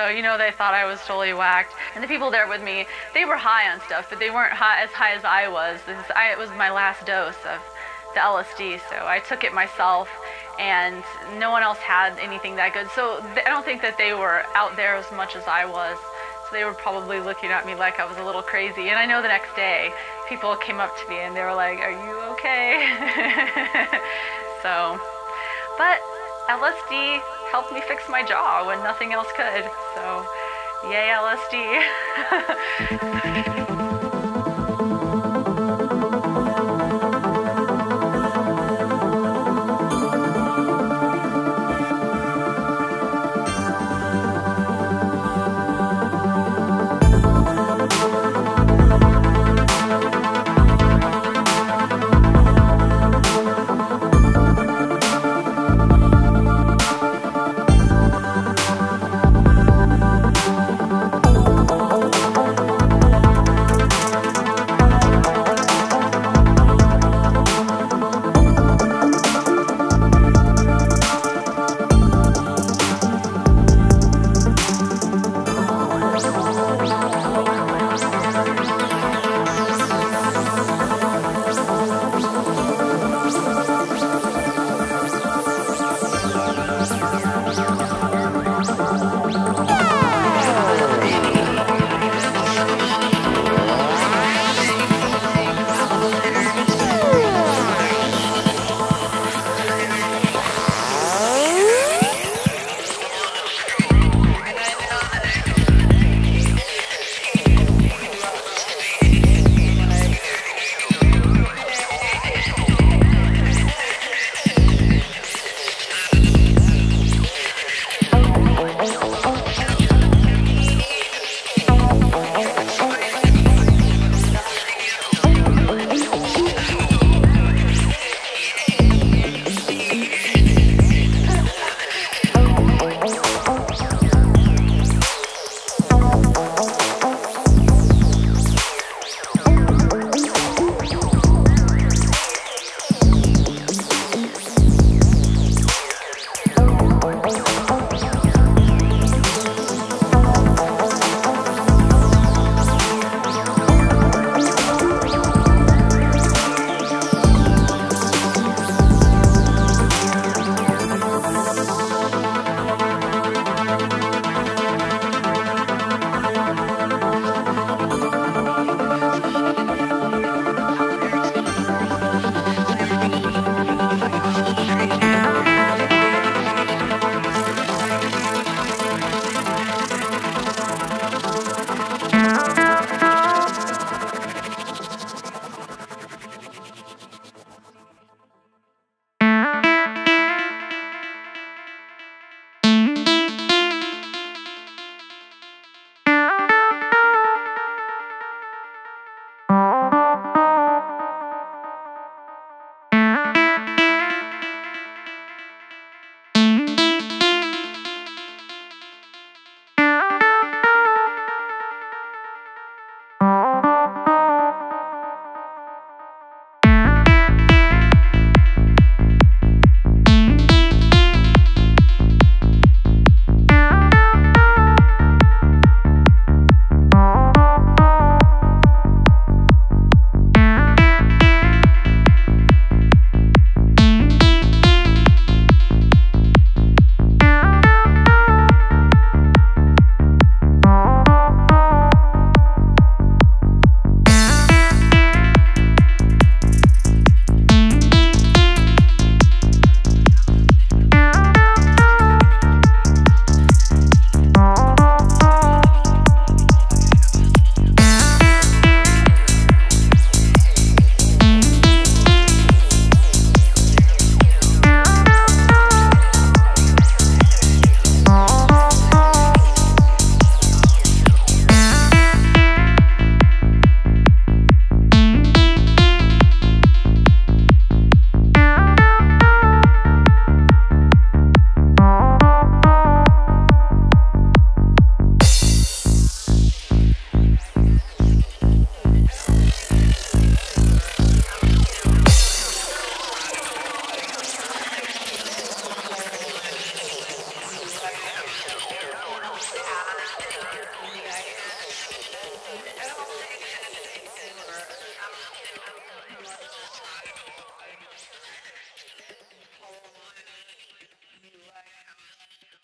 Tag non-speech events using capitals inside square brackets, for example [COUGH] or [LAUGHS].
So, you know, they thought I was totally whacked. And the people there with me, they were high on stuff, but they weren't high, as high as I was. This is, I, it was my last dose of the LSD, so I took it myself, and no one else had anything that good. So I don't think that they were out there as much as I was. So they were probably looking at me like I was a little crazy. And I know the next day, people came up to me and they were like, Are you okay? [LAUGHS] so, but LSD helped me fix my jaw when nothing else could. So, yay, LSD. [LAUGHS]